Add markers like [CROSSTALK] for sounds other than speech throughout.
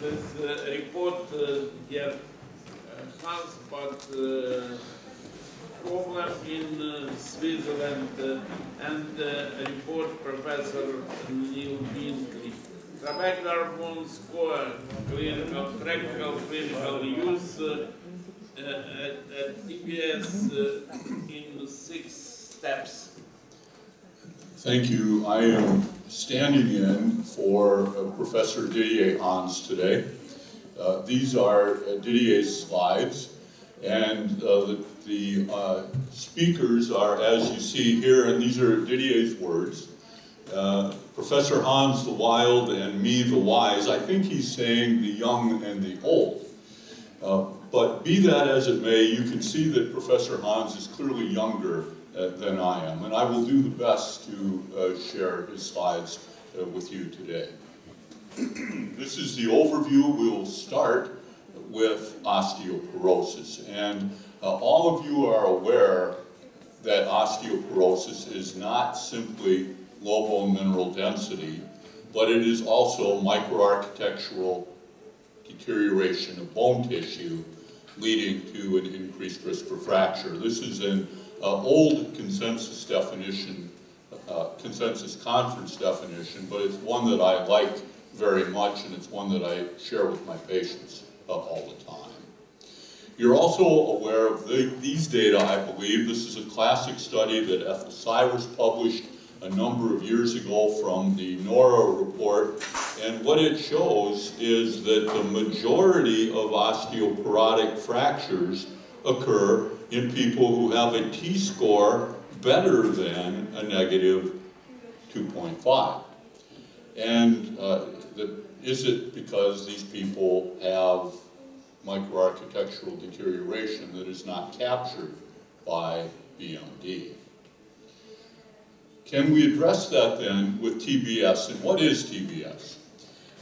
this uh, report, uh, dear uh, but uh, problem in Switzerland and report Professor Neil Binkley. Trabecular bone score, clinical, practical clinical use at, at uh, in six steps. Thank you. I am standing in for uh, Professor Didier Hans today. Uh, These are uh, Didier's slides, and uh, the- the uh, speakers are, as you see here, and these are Didier's words. Professor Hans the wild and me the wise. I think he's saying the young and the old. Uh, But be that as it may, you can see that Professor Hans is clearly younger than I am, and I will do the best to uh, share his slides uh, with you today. [CLEARS THROAT] This is the overview. We'll start with osteoporosis. And uh, all of you are aware that osteoporosis is not simply low bone mineral density, but it is also microarchitectural deterioration of bone tissue leading to an increased risk for fracture. This is an uh, old consensus definition, uh, consensus conference definition, but it's one that I like very much and it's one that I share with my patients uh, all the time. You're also aware of the, these data, I believe. This is a classic study that Ethel Siris published a number of years ago from the NORA report. And what it shows is that the majority of osteoporotic fractures occur in people who have a T-score better than a negative 2.5. And uh, the, is it because these people have microarchitectural deterioration that is not captured by BMD? Can we address that then with TBS? And what is TBS?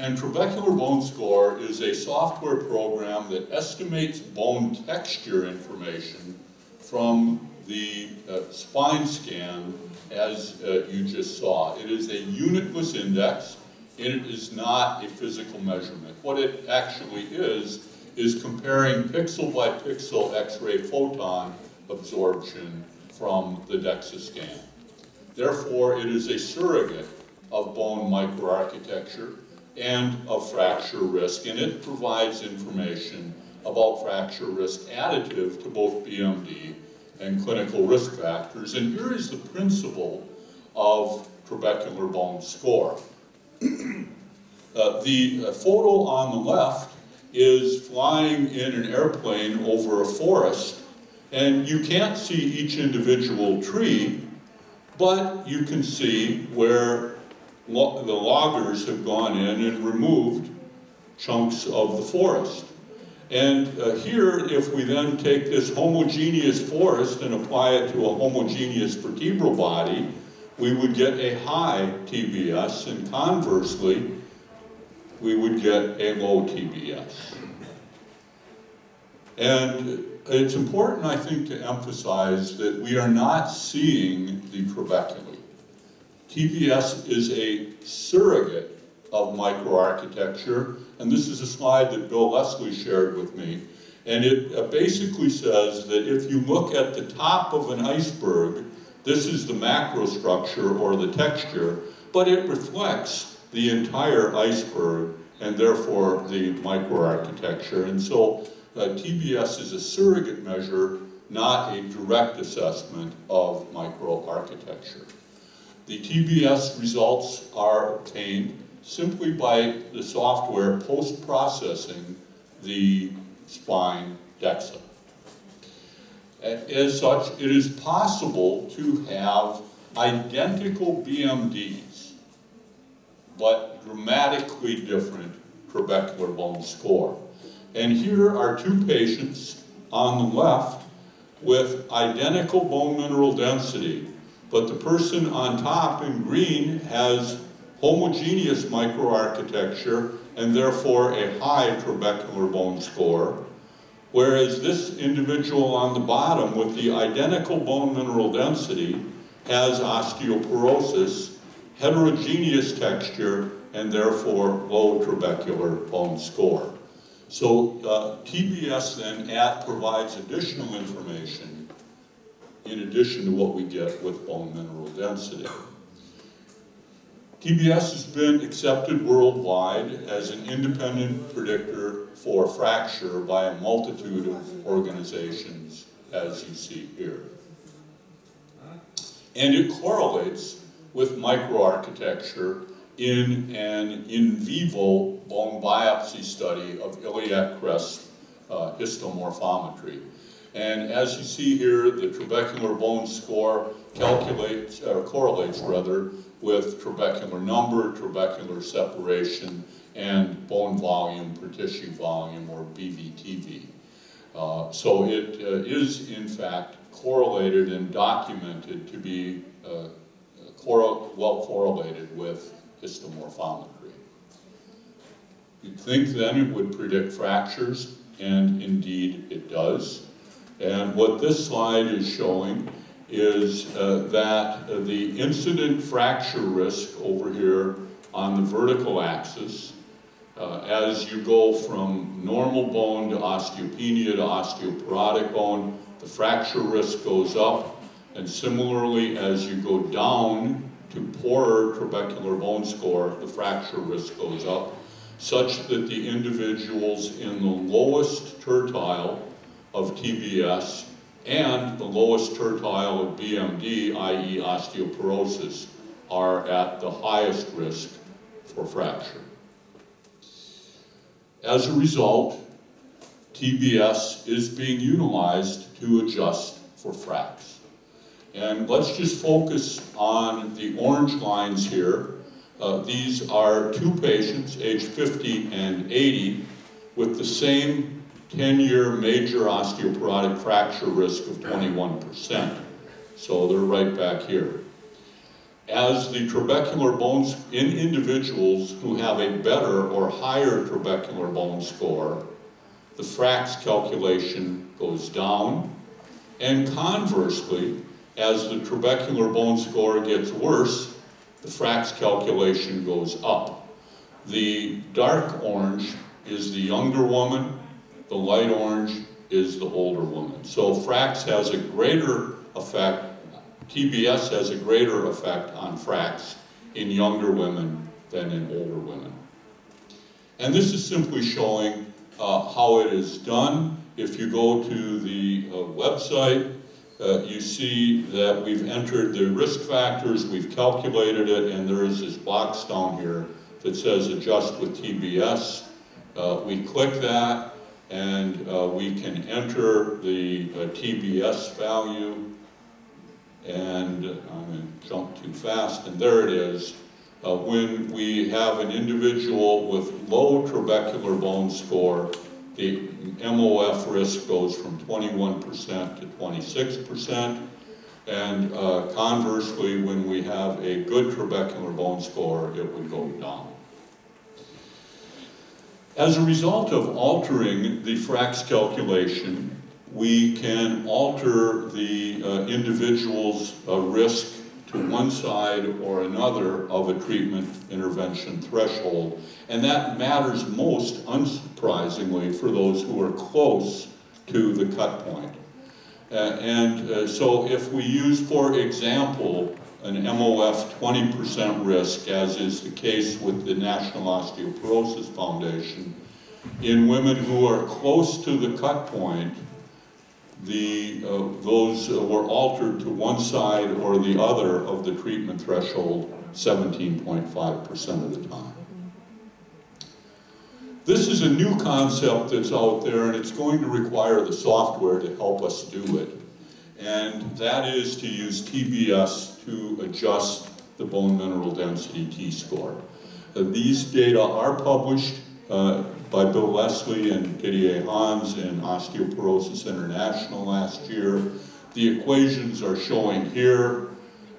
And trabecular bone score is a software program that estimates bone texture information from the uh, spine scan as uh, you just saw. It is a unitless index and it is not a physical measurement. What it actually is, is comparing pixel by pixel X-ray photon absorption from the DEXA scan. Therefore, it is a surrogate of bone microarchitecture and of fracture risk, and it provides information about fracture risk additive to both BMD and clinical risk factors. And here is the principle of trabecular bone score. [CLEARS THROAT] Uh, the uh, photo on the left is flying in an airplane over a forest, and you can't see each individual tree, but you can see where lo- the loggers have gone in and removed chunks of the forest. And uh, here, if we then take this homogeneous forest and apply it to a homogeneous vertebral body, we would get a high TBS, and conversely, we would get a low TBS. And it's important, I think, to emphasize that we are not seeing the trabeculae. TBS is a surrogate of microarchitecture, and this is a slide that Bill Leslie shared with me. And it uh, basically says that if you look at the top of an iceberg, this is the macrostructure or the texture, but it reflects the entire iceberg and therefore the microarchitecture. And so uh, TBS is a surrogate measure, not a direct assessment of microarchitecture. The TBS results are obtained simply by the software post-processing the spine DEXA. As such, it is possible to have identical BMDs, but dramatically different trabecular bone score. And here are two patients on the left with identical bone mineral density, but the person on top in green has homogeneous microarchitecture and therefore a high trabecular bone score, whereas this individual on the bottom with the identical bone mineral density has osteoporosis, heterogeneous texture, and therefore low trabecular bone score. So uh, TBS then at provides additional information in addition to what we get with bone mineral density. TBS has been accepted worldwide as an independent predictor for fracture by a multitude of organizations, as you see here. And it correlates with microarchitecture in an in vivo bone biopsy study of iliac crest uh, histomorphometry. And as you see here, the trabecular bone score calculates, or correlates rather, with trabecular number, trabecular separation, and bone volume per tissue volume, or BVTV. Uh, so it uh, is, in fact, correlated and documented to be uh, correl well correlated with histomorphometry. You'd think then it would predict fractures, and indeed it does. And what this slide is showing is uh, that uh, the incident fracture risk over here on the vertical axis, uh, as you go from normal bone to osteopenia to osteoporotic bone, the fracture risk goes up. And similarly, as you go down to poorer trabecular bone score, the fracture risk goes up, such that the individuals in the lowest tertile of TBS and the lowest tertile of BMD, i.e. osteoporosis, are at the highest risk for fracture. As a result, TBS is being utilized to adjust for FRAX. And let's just focus on the orange lines here. Uh, these are two patients, age 50 and 80, with the same 10-year major osteoporotic fracture risk of 21%. So they're right back here. As the trabecular bones in individuals who have a better or higher trabecular bone score, the FRAX calculation goes down. And conversely, as the trabecular bone score gets worse, the FRAX calculation goes up. The dark orange is the younger woman, the light orange is the older woman. So FRAX has a greater effect, TBS has a greater effect on FRAX in younger women than in older women. And this is simply showing uh, how it is done. If you go to the uh, website, uh, you see that we've entered the risk factors, we've calculated it, and there is this box down here that says adjust with TBS. Uh, we click that, and uh, we can enter the uh, TBS value and I'm going to jump too fast and there it is. Uh, when we have an individual with low trabecular bone score, the MOF risk goes from 21% to 26%. And uh, conversely, when we have a good trabecular bone score, it would go down. As a result of altering the FRAX calculation, we can alter the uh, individual's uh, risk to one side or another of a treatment intervention threshold. And that matters most, unsurprisingly, for those who are close to the cut point. Uh, and uh, so if we use, for example, an MOF 20% risk, as is the case with the National Osteoporosis Foundation. In women who are close to the cut point, the, uh, those were altered to one side or the other of the treatment threshold 17.5% of the time. This is a new concept that's out there and it's going to require the software to help us do it. And that is to use TBS to adjust the bone mineral density T-score. Uh, these data are published uh, by Bill Leslie and Didier Hans in Osteoporosis International last year. The equations are showing here,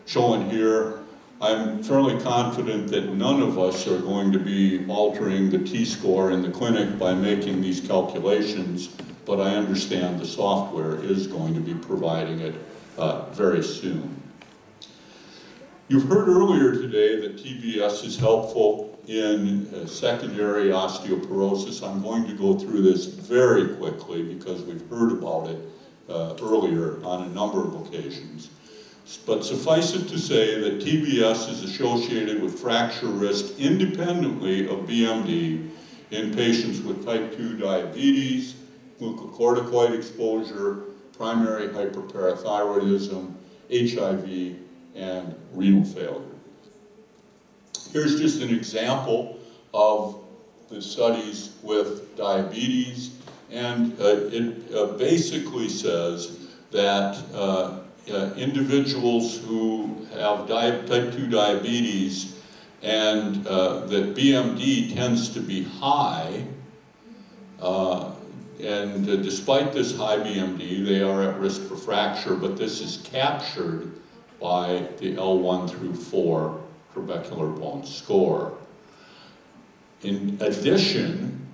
shown here. I'm fairly confident that none of us are going to be altering the T-score in the clinic by making these calculations, but I understand the software is going to be providing it uh, very soon. You've heard earlier today that TBS is helpful in uh, secondary osteoporosis. I'm going to go through this very quickly because we've heard about it uh, earlier on a number of occasions. But suffice it to say that TBS is associated with fracture risk independently of BMD in patients with type 2 diabetes, glucocorticoid exposure, primary hyperparathyroidism, HIV, and renal failure. Here's just an example of the studies with diabetes, and uh, it uh, basically says that uh, uh individuals who have type 2 diabetes and uh, that BMD tends to be high, uh, and despite this high BMD, they are at risk for fracture, but this is captured by the L1 through 4 trabecular bone score. In addition,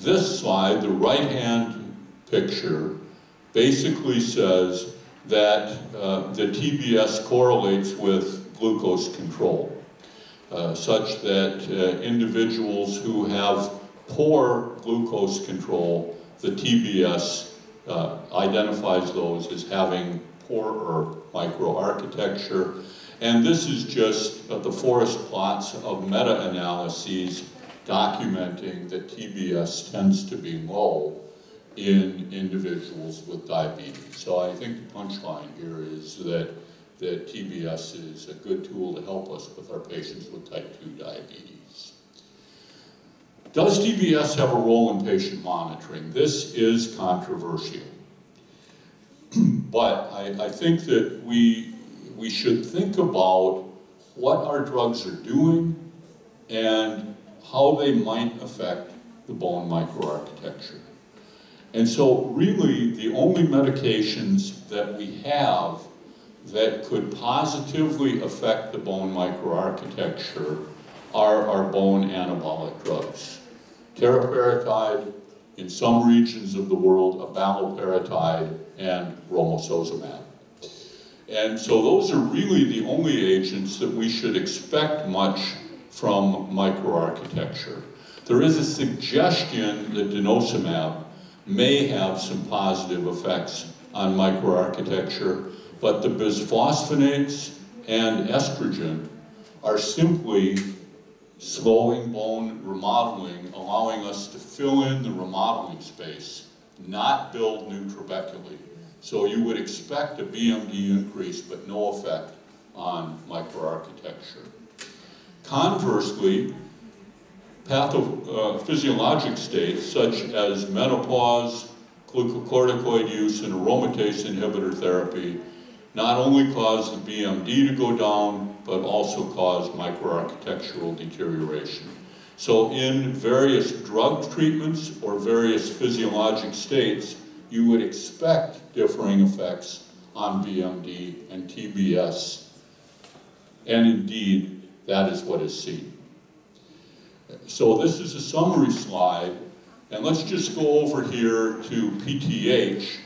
this slide, the right-hand picture, basically says that uh, the TBS correlates with glucose control, uh, such that uh, individuals who have poor glucose control, the TBS uh, identifies those as having poorer microarchitecture and this is just uh, the forest plots of meta-analyses documenting that TBS tends to be low in individuals with diabetes. So I think the punchline here is that, that TBS is a good tool to help us with our patients with type 2 diabetes. Does TBS have a role in patient monitoring? This is controversial. [CLEARS THROAT] but I, I think that we we should think about what our drugs are doing and how they might affect the bone microarchitecture. And so really the only medications that we have that could positively affect the bone microarchitecture are our bone anabolic drugs. Teriparatide, in some regions of the world, abaloparatide, and romosozumab. And so those are really the only agents that we should expect much from microarchitecture. There is a suggestion that denosumab may have some positive effects on microarchitecture, but the bisphosphonates and estrogen are simply slowing bone remodeling, allowing us to fill in the remodeling space, not build new trabeculae. So you would expect a BMD increase, but no effect on microarchitecture. Conversely, pathophysiologic states such as menopause, glucocorticoid use, and aromatase inhibitor therapy not only cause the BMD to go down, but also cause microarchitectural deterioration. So in various drug treatments or various physiologic states, you would expect differing effects on BMD and TBS, and indeed, that is what is seen. So this is a summary slide, and let's just go over here to PTH.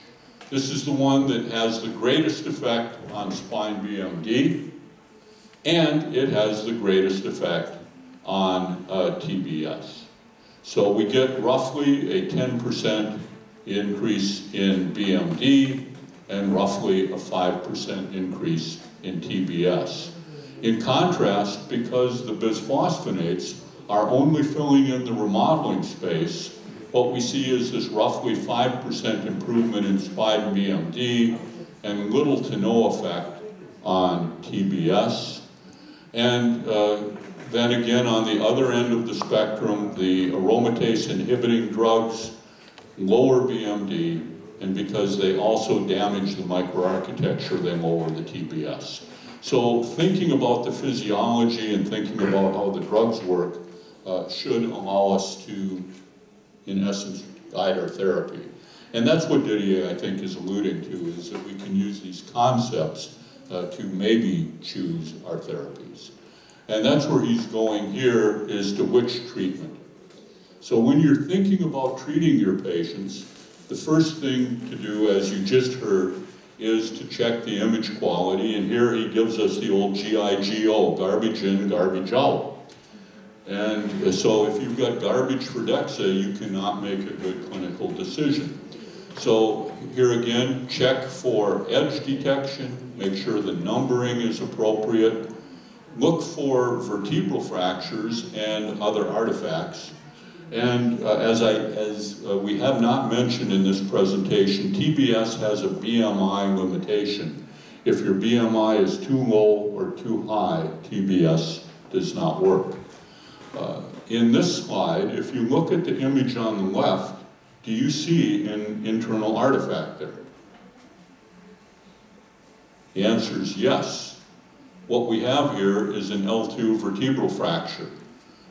This is the one that has the greatest effect on spine BMD, and it has the greatest effect on uh, TBS. So we get roughly a 10% increase in BMD and roughly a 5% increase in TBS. In contrast, because the bisphosphonates are only filling in the remodeling space, what we see is this roughly 5% improvement in spine BMD and little to no effect on TBS. And uh, then again, on the other end of the spectrum, the aromatase inhibiting drugs lower BMD, and because they also damage the microarchitecture, they lower the TBS. So thinking about the physiology and thinking about how the drugs work uh, should allow us to, in essence, guide our therapy. And that's what Didier, I think, is alluding to, is that we can use these concepts uh, to maybe choose our therapies. And that's where he's going here, is to which treatment. So when you're thinking about treating your patients, the first thing to do, as you just heard, is to check the image quality, and here he gives us the old GIGO, garbage in, garbage out. And so if you've got garbage for DEXA, you cannot make a good clinical decision. So here again, check for edge detection, make sure the numbering is appropriate, look for vertebral fractures and other artifacts. And uh, as, I, as uh, we have not mentioned in this presentation, TBS has a BMI limitation. If your BMI is too low or too high, TBS does not work. Uh, in this slide, if you look at the image on the left, do you see an internal artifact there? The answer is yes. What we have here is an L2 vertebral fracture,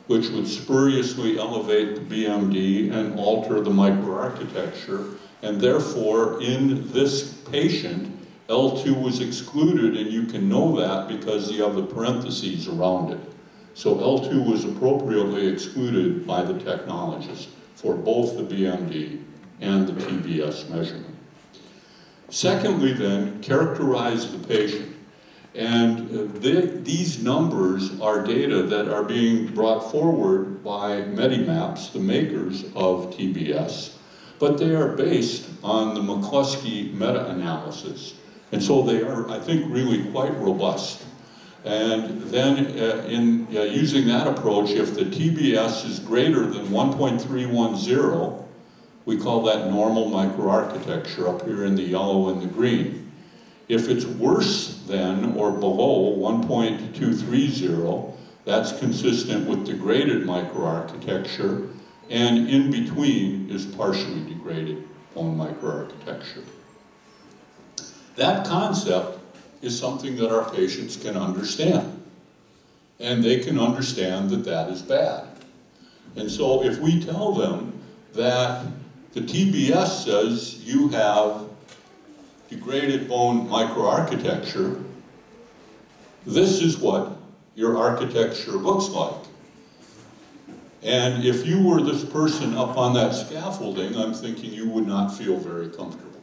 which would spuriously elevate the BMD and alter the microarchitecture, and therefore, in this patient, L2 was excluded, and you can know that because you have the parentheses around it. So L2 was appropriately excluded by the technologist for both the BMD and the TBS measurement. Secondly then, characterize the patient. And uh, these numbers are data that are being brought forward by Medimaps, the makers of TBS, but they are based on the McCloskey meta-analysis. And so they are, I think, really quite robust. And then uh, in uh, using that approach, if the TBS is greater than 1.310, we call that normal microarchitecture up here in the yellow and the green. If it's worse than or below 1.230, that's consistent with degraded microarchitecture, and in between is partially degraded bone microarchitecture. That concept is something that our patients can understand. And they can understand that that is bad. And so if we tell them that the TBS says you have degraded bone microarchitecture, this is what your architecture looks like. And if you were this person up on that scaffolding, I'm thinking you would not feel very comfortable.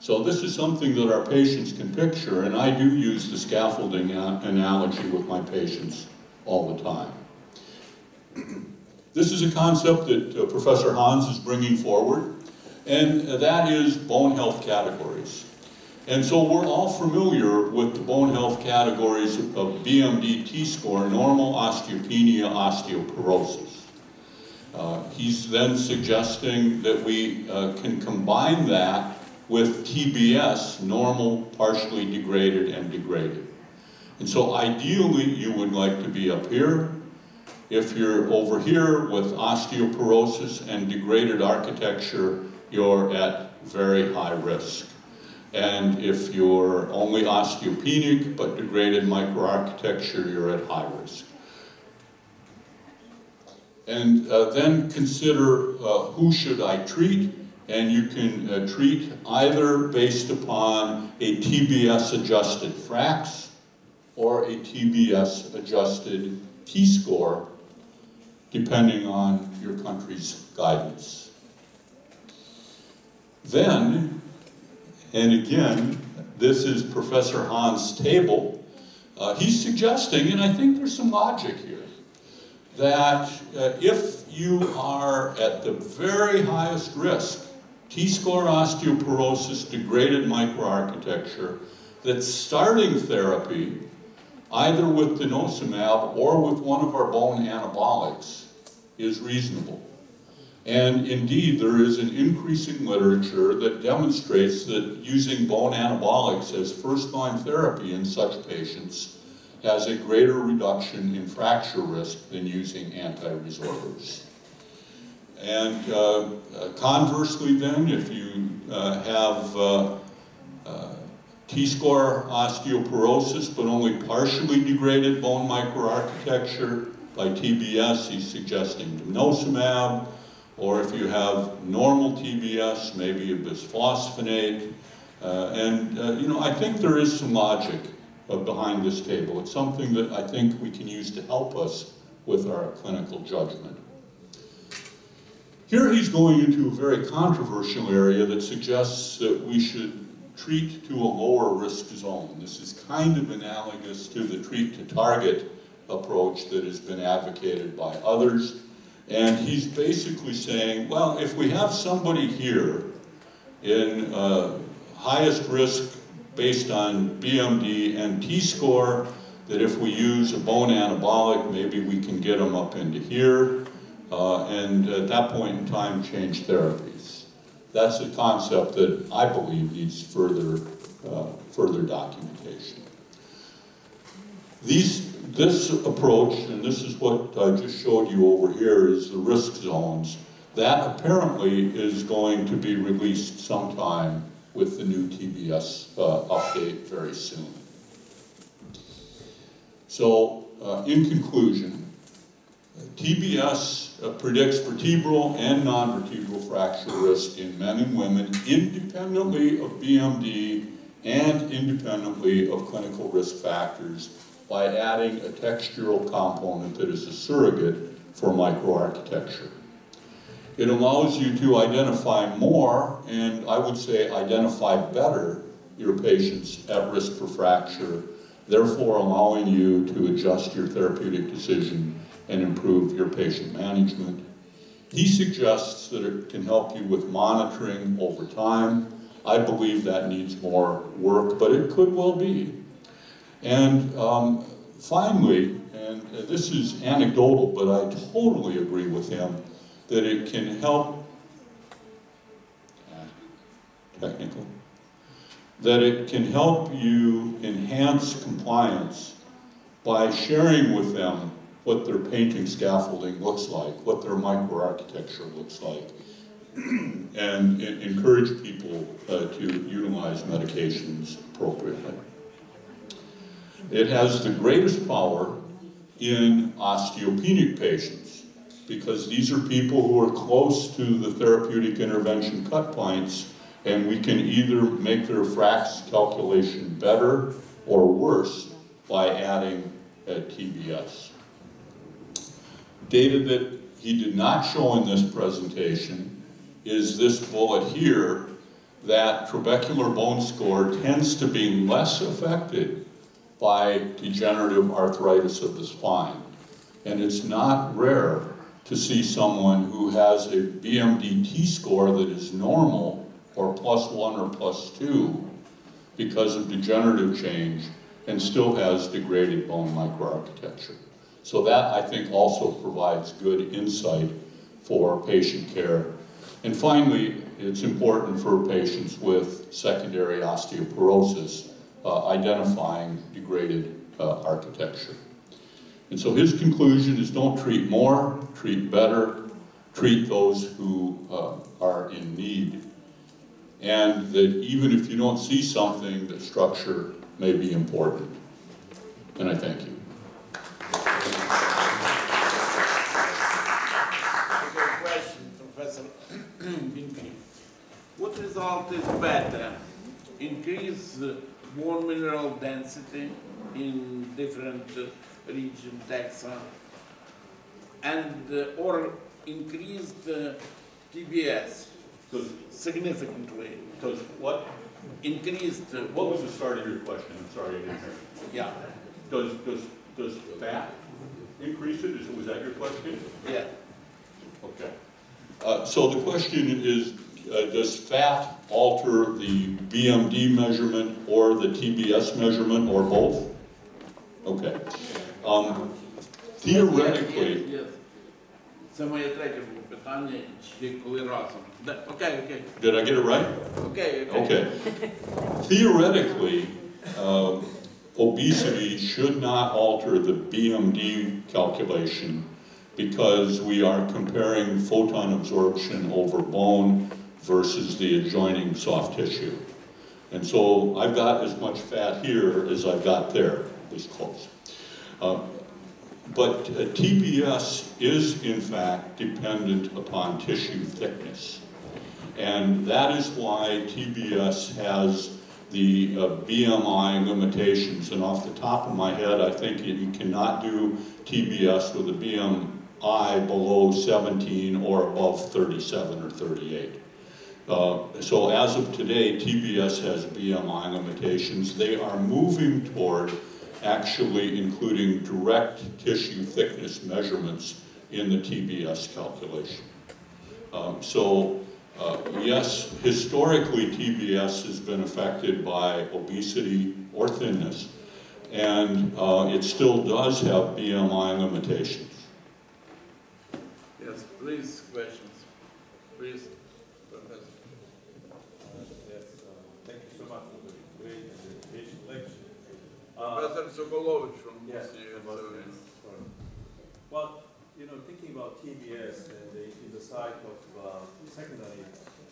So this is something that our patients can picture, and I do use the scaffolding analogy with my patients all the time. [CLEARS THROAT] This is a concept that uh, Professor Hans is bringing forward, and that is bone health categories. And so we're all familiar with the bone health categories of BMD T-score, normal osteopenia, osteoporosis. Uh, he's then suggesting that we uh, can combine that with TBS, normal, partially degraded, and degraded. And so ideally, you would like to be up here. If you're over here with osteoporosis and degraded architecture, you're at very high risk. And if you're only osteopenic but degraded microarchitecture, you're at high risk. And uh, then consider uh, who should I treat? and you can uh, treat either based upon a TBS adjusted FRAX or a TBS adjusted T-score, depending on your country's guidance. Then, and again, this is Professor Hans' table, uh, he's suggesting, and I think there's some logic here, that uh, if you are at the very highest risk T-score osteoporosis, degraded microarchitecture, that starting therapy, either with denosumab or with one of our bone anabolics, is reasonable. And indeed, there is an increasing literature that demonstrates that using bone anabolics as first-line therapy in such patients has a greater reduction in fracture risk than using anti-resorbers. And uh, uh, conversely then, if you uh, have uh, uh, T-score osteoporosis but only partially degraded bone microarchitecture by TBS, he's suggesting denosumab, or if you have normal TBS, maybe a bisphosphonate. Uh, and, you know, I think there is some logic behind this table. It's something that I think we can use to help us with our clinical judgment. Here he's going into a very controversial area that suggests that we should treat to a lower risk zone. This is kind of analogous to the treat to target approach that has been advocated by others. And he's basically saying, well, if we have somebody here in uh, highest risk based on BMD and T-score, that if we use a bone anabolic, maybe we can get them up into here, uh, and at that point in time, change therapies. That's a concept that I believe needs further, uh, further documentation. These, this approach, and this is what I just showed you over here, is the risk zones. That apparently is going to be released sometime with the new TBS uh, update very soon. So, uh, in conclusion, TBS uh, predicts vertebral and non-vertebral fracture risk in men and women independently of BMD and independently of clinical risk factors by adding a textural component that is a surrogate for microarchitecture. It allows you to identify more, and I would say identify better, your patients at risk for fracture, therefore allowing you to adjust your therapeutic decision and improve your patient management. He suggests that it can help you with monitoring over time. I believe that needs more work, but it could well be. And um, finally, and this is anecdotal, but I totally agree with him, that it can help, technical, that it can help you enhance compliance by sharing with them what their painting scaffolding looks like, what their microarchitecture looks like, [CLEARS THROAT] and encourage people uh, to utilize medications appropriately. It has the greatest power in osteopenic patients because these are people who are close to the therapeutic intervention cut points and we can either make their FRAX calculation better or worse by adding a TBS. Data that he did not show in this presentation is this bullet here that trabecular bone score tends to be less affected by degenerative arthritis of the spine. And it's not rare to see someone who has a BMD T-score that is normal or plus one or plus two because of degenerative change and still has degraded bone microarchitecture. So that, I think, also provides good insight for patient care. And finally, it's important for patients with secondary osteoporosis, uh, identifying degraded uh, architecture. And so his conclusion is don't treat more, treat better, treat those who uh, are in need. And that even if you don't see something, the structure may be important. And I thank you. [CLEARS THROAT] What result is better? Increase bone mineral density in different region taxa and uh, or increase the TBS significantly. Does what? Increased. Uh, What was the start of your question? I'm sorry, I didn't hear. Yeah, Does, does, does fat increase it? Is, was that your question? yeah. Okay. Uh, so the question is, uh, does fat alter the BMD measurement or the TBS measurement or both? Okay. Um, theoretically, Yes, yes. Це моє третє було питання, чи коли разом. Да, Окей, окей, did I get it right? окей, окей. Okay. Theoretically, um, obesity should not alter the BMD calculation because we are comparing photon absorption over bone versus the adjoining soft tissue. And so I've got as much fat here as I've got there, least close. Uh, but uh, TBS is in fact dependent upon tissue thickness. And that is why TBS has the uh, BMI limitations. And off the top of my head, I think you cannot do TBS with a BMI below 17 or above 37 or 38. Uh, so as of today, TBS has BMI limitations. They are moving toward actually including direct tissue thickness measurements in the TBS calculation. Um, So, uh, yes, historically, TBS has been affected by obesity or thinness, and uh, it still does have BMI limitations. Yes, please, questions. Please, Professor. Yes, uh, thank you so much for the great and educational lecture. Professor Sokolovich from Yes, CU. about this, sorry. Well, you know, thinking about TBS and the, in the site of uh, secondary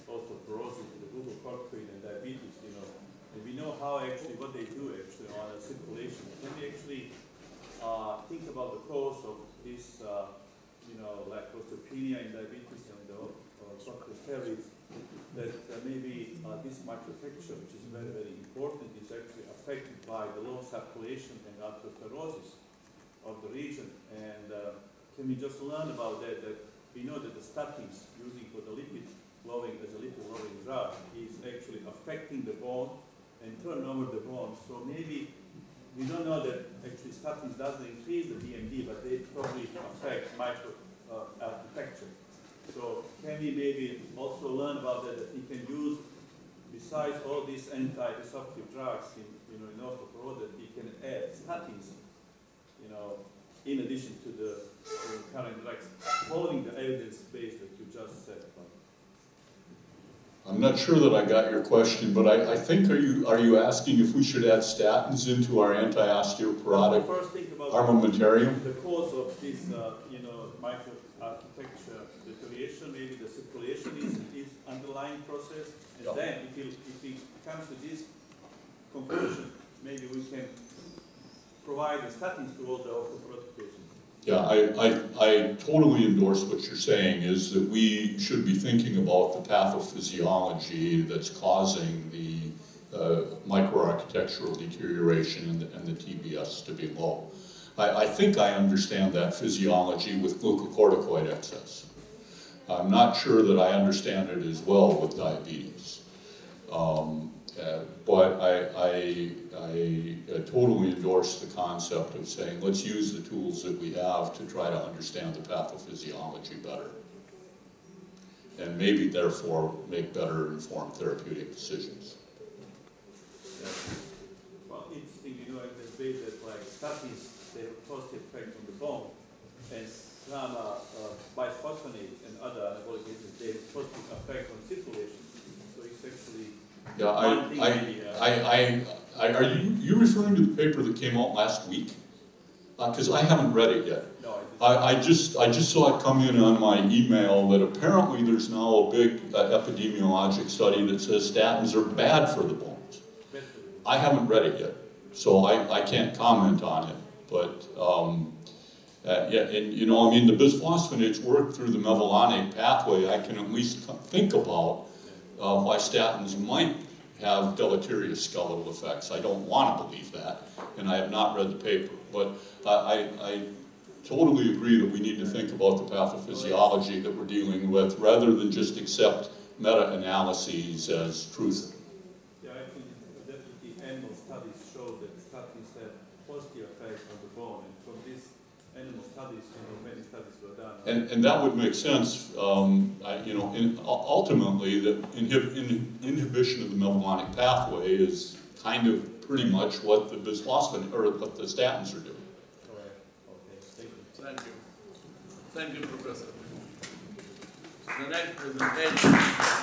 osteoporosis, the glucocorticoid and diabetes, you know, and we know how actually, what they do actually on a circulation. Can we actually uh, think about the cause of this, uh, you know, like osteopenia in diabetes and the uh, corticosteroids, that uh, maybe uh, this microfracture, which is very, very important, is actually affected by the low circulation and atherosclerosis of the region. And uh, can we just learn about that, that we know that the statins using for the lipid lowering as a lipid lowering drug is actually affecting the bone and turn over the bone. So maybe we don't know that actually statins doesn't increase the BMD, but they probably affect micro uh, architecture. So can we maybe also learn about that, that we can use, besides all these anti-resorptive drugs in, you know, in osteoporosis, that we can add statins, you know, in addition to the, to the current drugs, following the evidence base that you just said. I'm not sure that I got your question, but I, I think, are you, are you asking if we should add statins into our anti-osteoporotic First, armamentarium? the cause of this, uh, you know, microarchitecture deterioration, maybe the circulation is, is underlying process. Yeah. And then if it, if it comes to this conclusion, maybe we can provide the statins to all the osteoporotic patients. Yeah, I, I, I totally endorse what you're saying, is that we should be thinking about the pathophysiology that's causing the uh, microarchitectural deterioration and the, and the TBS to be low. I, I think I understand that physiology with glucocorticoid excess. I'm not sure that I understand it as well with diabetes. Um, uh, But I, I, I uh, totally endorse the concept of saying, let's use the tools that we have to try to understand the pathophysiology better. And maybe therefore make better informed therapeutic decisions. Well, interesting, you know, there's been that like statins, they have positive effect on the bone, and some uh, uh, bisphosphonates other anabolic agents, they have a positive effect on circulation. So it's actually Yeah, I, maybe, uh, I, I, I, are you, you referring to the paper that came out last week? Because I haven't read it yet. no, I just. I, I just, I just saw it come in on my email that apparently there's now a big uh, epidemiologic study that says statins are bad for the bones. I haven't read it yet, so I, I can't comment on it, but, um, uh, yeah, and, you know, I mean, the bisphosphonates work through the mevalonic pathway, I can at least think about, uh, why statins might have deleterious skeletal effects. I don't wanna believe that, and I have not read the paper, but I, I, totally agree that we need to think about the pathophysiology that we're dealing with, rather than just accept meta-analyses as truth. Yeah, I think definitely animal studies show that statins have positive effect on the bone, and from these animal studies, you know, many studies were done. And, and that would make sense, um, I, you know, in, ultimately, that inhib, in, inhibition of the mevalonic pathway is kind of pretty much what the bisphosphonate, or what the statins are doing. Correct, okay, thank you. Thank you. Thank you, Professor. The next presentation